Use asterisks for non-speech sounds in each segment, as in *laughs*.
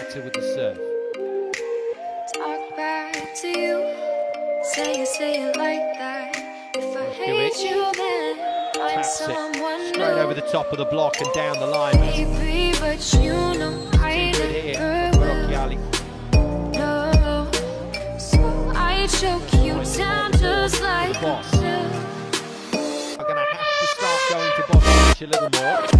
talk The back, setter with the serve. talk back to you. Say it, say it like that. If I hate you, then find Taps it straight over the top of the block and down the line. Baby, but you know I never from will. Brocchiali. No, so I choke you down just like a boss. I'm going to have to start going to a little more.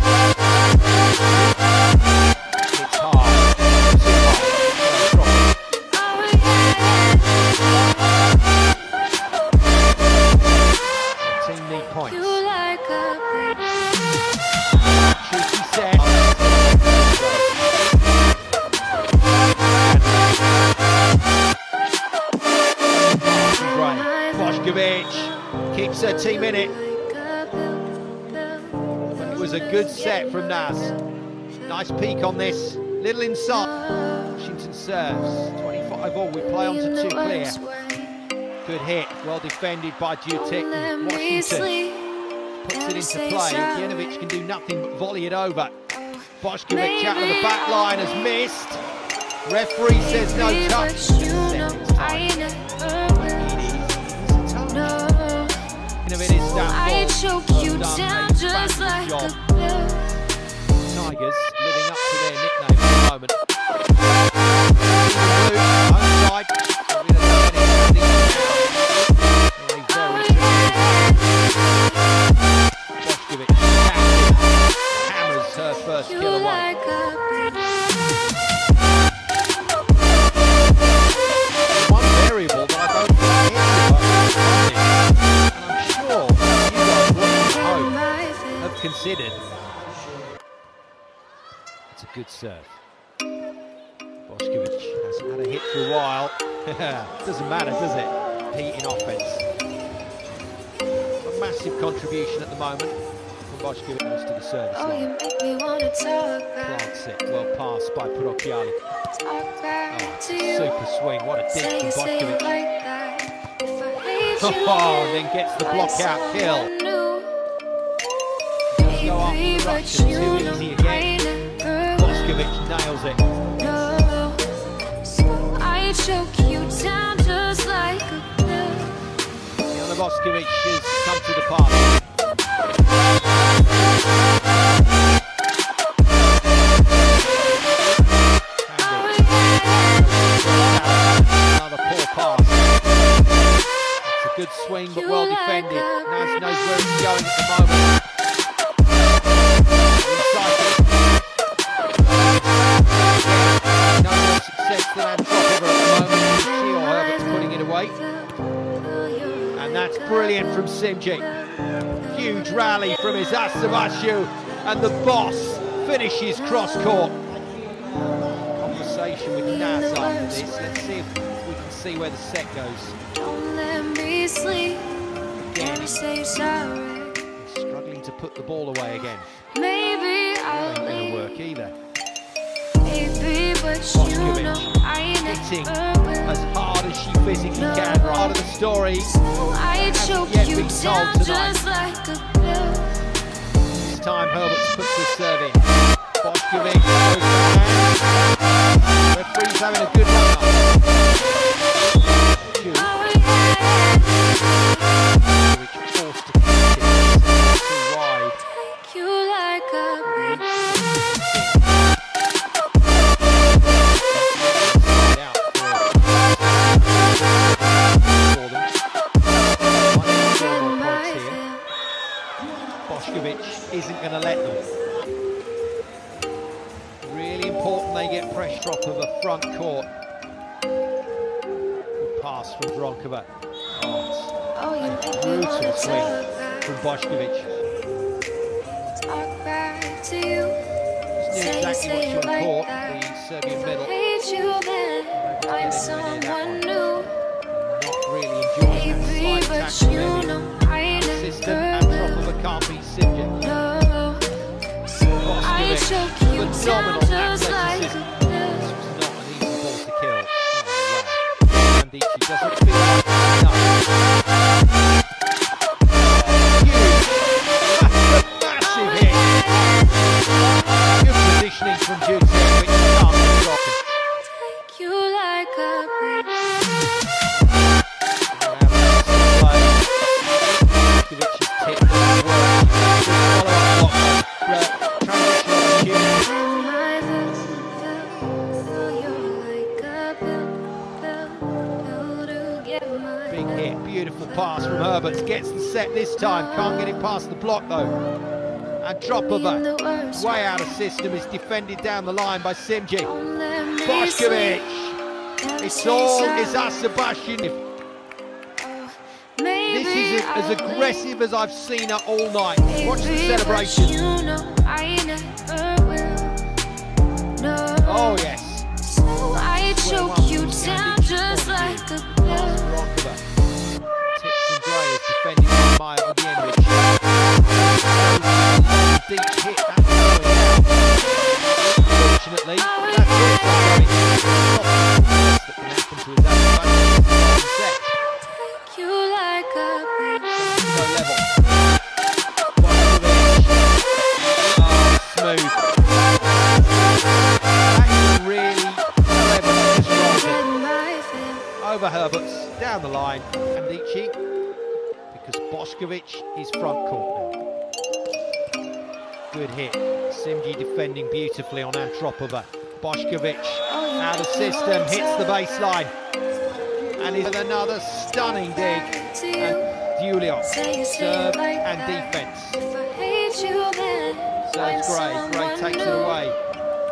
Was a good set from Nas. Nice peak on this. Little inside. Washington serves. 25 all. We play on to two clear. Good hit. Well defended by Dutik. Washington puts it into play. Janovic can do nothing but volley it over. Boskovic out of the back line has missed. Referee says no touch. I choke Well you done, down just like job. a pill. Tigers living up to their nickname at the moment. Considered. It's a good serve. Boskovic hasn't had a hit for a while. *laughs* Doesn't matter, does it? Heat in offence. A massive contribution at the moment from Boskovic goes to the service Oh, line. make me wanna talk back, Plants it, well passed by Purocchiali. Oh, super swing, what a dig from it like that. If I hate *laughs* you, Oh, then then gets the block out kill. Baby, the but Russian, you too know easy I again. Boskovic nails it. I choke you down just like a pill. Boskovic has come to the party. And that's brilliant from Simge. Huge rally from Eczacibasi. And the boss finishes cross court. Conversation with Naz after this. Let's see if we can see where the set goes. Don't let me sleep. Again, he's say sorry. struggling to put the ball away again. Maybe I'll ain't gonna work either. Baby, but you know I Hitting as hard as she physically can. Part of the story. I choke yet you been told down tonight. just like a pill. This time Herbots puts the. Boskovic goes. Referee's having a good front court. Good pass from Bronkova. Oh, Oh, you a me brutal swing from Boskovic. talk back to you. Just knew exactly say what she it like caught, that. the Serbian If middle. I hate you, then Get find anywhere near that someone new. Not really enjoying Baby, slight but tackle you know I System never will. Can't beat Simge. No, so I Boskovic, you down phenomenal just doesn't beautiful pass from Herbots. Gets the set this time. Can't get it past the block though. And drop of in a the worst way out of system is defended down the line by Simge. Don't let me Boskovic. It's all Never is say us, Sebastian. This is as aggressive as I've seen her all night. Watch the celebration. You know I never will. No. Oh yes. So I choke you down just like a Deep hit, that's going down. Unfortunately, that's oh, also that to his. Set. Take you like a. No level. Oh, smooth. That's really clever. Just rolls it. Get my fill. over Herbots, down the line, and because Boskovic is front court now. Good hit. Simge defending beautifully on Antropova. Boskovic oh, out of system, hits the baseline, and is another stunning dig. And you. Julian, Say you say serve and defense. If I hate you, then Serves Gray, Gray takes it away.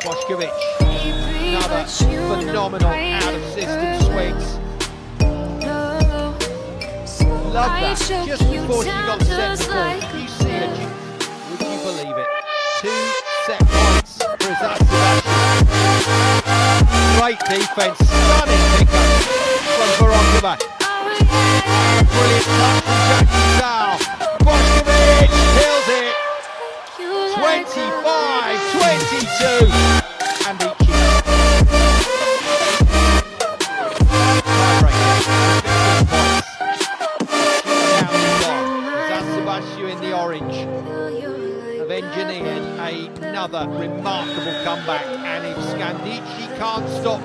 Boskovic, another but you know phenomenal out of system swings. Love that. Just before she got set ball, you see you- would you believe it? Two set points for Eczacibasi Great defense, stunning pickup from Voronkova. Oh. Brilliant touch have engineered another remarkable comeback. And if Scandicci can't stop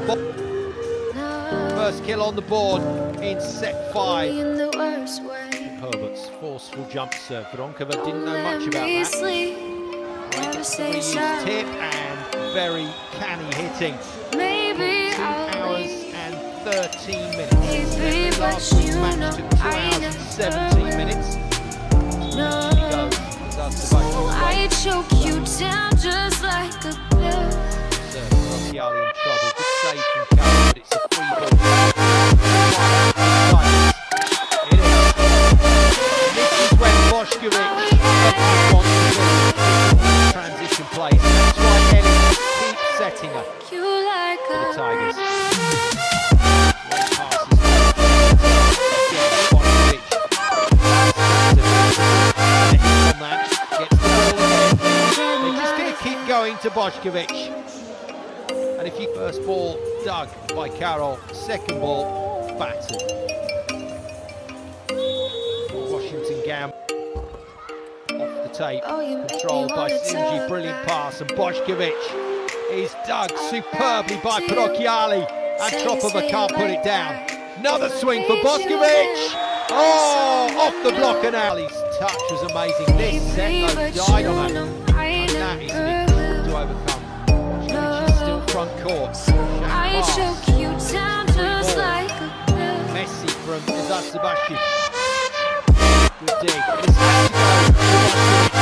first kill on the board in set five. In the worst way. Herbots forceful jump serve Veronkova didn't know much about that. sleep. Great Never say reused tip and very canny hitting. Maybe two hours and 13 minutes. Baby, but last match 2 I hours and 17 minutes. No. She goes Eczacibasi I choke you down just like a pill. in trouble. Good save from Carroll, keep going to Boskovic. And if you first ball dug by Carroll, second ball battered. Washington Gam off the tape, Oh, you make me controlled by Simge, brilliant pass, and Boskovic is dug superbly by Perocchiali, and Tropova can't put it down. Another swing for Boskovic. Oh, off the block and out. His touch was amazing. This set died on her. know I And that court. I pass. choke you down just oh. like a pill. Messi from Eczacibasi. Good dig.